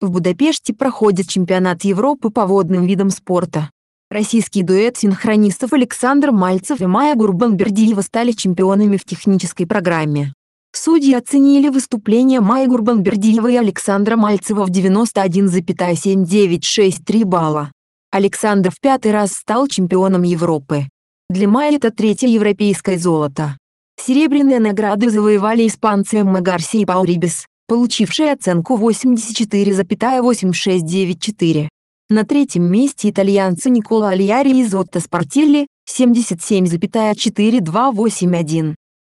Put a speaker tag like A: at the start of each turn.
A: В Будапеште проходит чемпионат Европы по водным видам спорта. Российский дуэт синхронистов Александр Мальцев и Майя Гурбанбердиева стали чемпионами в технической программе. Судьи оценили выступления Майи Гурбанбердиева и Александра Мальцева в 91,7963 балла. Александр в пятый раз стал чемпионом Европы. Для Майи это третье европейское золото. Серебряные награды завоевали испанцы Эмма Гарси и Паурибес, получившие оценку 84,8694. На третьем месте итальянцы Никола Альяри и Зотто Спортилли, 77,4281.